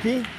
Aqui?